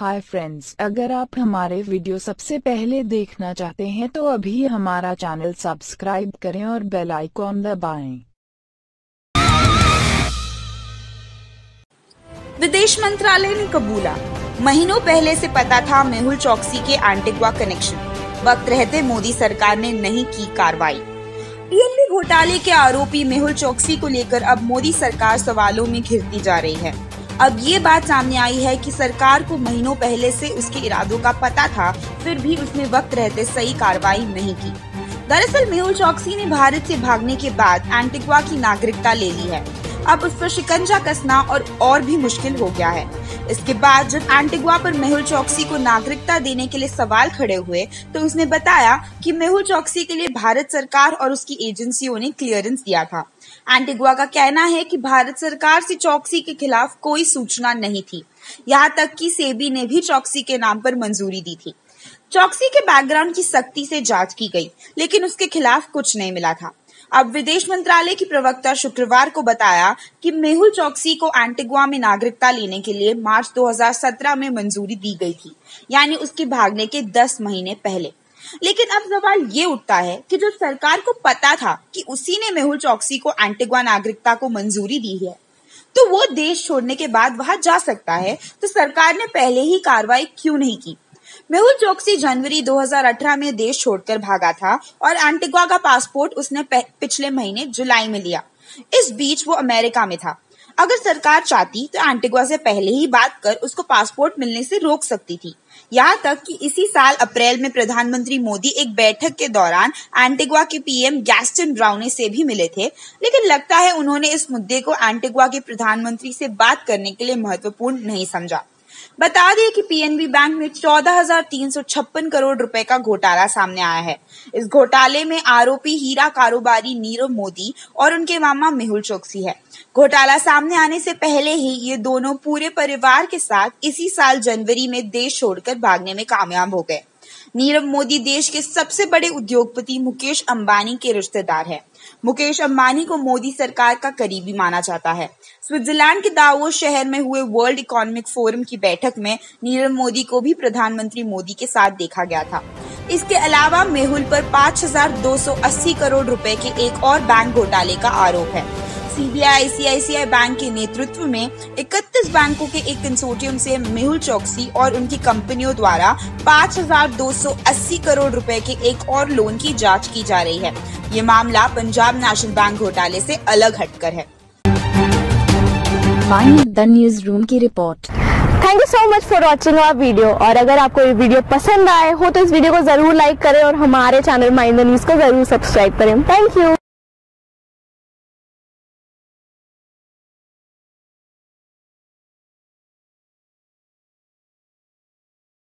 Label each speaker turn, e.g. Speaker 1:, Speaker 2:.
Speaker 1: Hi friends अगर आप हमारे वीडियो सबसे पहले देखना चाहते हैं तो अभी हमारा चैनल सब्सक्राइब करें और बेल आइकॉन दबाएँ।
Speaker 2: विदेश मंत्रालय ने कबूला। महीनों पहले से पता था मेहुल चौकसी के एंटिगवा कनेक्शन वक्त रहते मोदी सरकार ने नहीं की कार्रवाई। पीएनबी घोटाले के आरोपी मेहुल चौकसी को लेकर अब मोदी सरकार सवालों में घिरती जा रही है। अब ये बात सामने आई है कि सरकार को महीनों पहले से उसके इरादों का पता था, फिर भी उसने वक्त रहते सही कार्रवाई नहीं की। दरअसल मेहुल चौकसी ने भारत से भागने के बाद एंटिक्वा की नागरिकता ले ली है। अब उस पर शिकंजा कसना और और भी मुश्किल हो गया है। इसके बाद जब एंटिगवा पर मेहुल चौकसी को नागरिकता देने के लिए सवाल खड़े हुए तो उसने बताया कि मेहुल चौकसी के लिए भारत सरकार और उसकी एजेंसियों ने क्लियरेंस दिया था। एंटिगुआ का कहना है कि भारत सरकार से चौकसी के खिलाफ कोई सूचना नहीं थी। यहाँ तक कि सेबी ने भी चौकसी के नाम पर मंजूरी दी थी। चौकसी के बैकग्राउंड की सख्ती से जाँच की गई, लेकिन उसके खिलाफ कुछ नहीं मिला था। अब विदेश मंत्रालय की प्रवक्ता शुक्रवार को बताया कि मेहुल चौकसी को एंटिगुआ में नागरिकता लेने के लिए मार्च 2017 में मंजूरी दी गई थी, यानी उसके भागने के 10 महीने पहले। लेकिन अब सवाल ये उठता है कि जब सरकार को पता था कि उसी ने मेहुल चौकसी को एंटिगवा नागरिकता को मंजूरी दी है तो वो देश छोड़ने के बाद वहाँ जा सकता है तो सरकार ने पहले ही कार्रवाई क्यों नहीं की? मेहुल चौकसी जनवरी 2018 में देश छोड़कर भागा था और एंटिगवा का पासपोर्ट उसने पिछले महीने जुलाई में लिया। इस बीच वो अमेरिका में था। अगर सरकार चाहती तो एंटिगवा से पहले ही बात कर उसको पासपोर्ट मिलने से रोक सकती थी। यहाँ तक कि इसी साल अप्रैल में प्रधानमंत्री मोदी एक बैठक के दौरान एंटिगवा के पीएम गैस्टन ब्राउनी से भी मिले थे। लेकिन लगता है उन्होंने इस मुद्दे को एंटिगवा के प्रधानमंत्री से बात करने के लिए महत्वपूर्ण नहीं समझा। बता दिए कि पीएनबी बैंक में चौदह करोड़ रुपए का घोटाला सामने आया है। इस घोटाले में आरोपी हीरा कारोबारी नीरव मोदी और उनके मामा मेहुल चौकसी है। घोटाला सामने आने से पहले ही ये दोनों पूरे परिवार के साथ इसी साल जनवरी में देश छोड़कर भागने में कामयाब हो गए। नीरव मोदी देश के सबसे बड़े उद्योगपति मुकेश अंबानी के रिश्तेदार हैं। मुकेश अंबानी को मोदी सरकार का करीबी माना जाता है। स्विट्जरलैंड के दावोस शहर में हुए वर्ल्ड इकोनॉमिक फोरम की बैठक में नीरव मोदी को भी प्रधानमंत्री मोदी के साथ देखा गया था। इसके अलावा मेहुल पर 5,280 करोड़ रुपए के एक और बैंक घोटाले का आरोप है। सीबीआई आईसीआईसीआई बैंक के नेतृत्व में 31 बैंकों के एक कंसोर्टियम से मेहुल चौकसी और उनकी कंपनियों द्वारा 5,280 करोड़ रुपए के एक और लोन की जाँच की जा रही है। ये मामला पंजाब नेशनल बैंक घोटाले से अलग हटकर है।
Speaker 1: द न्यूज़ रूम की report
Speaker 3: thank you so much for watching our video और अगर आपको ये वीडियो पसंद आए हो तो इस वीडियो को ज़रूर लाइक करें और हमारे चैनल माइंड द न्यूज़ को ज़रूर सब्सक्राइब करें। Thank you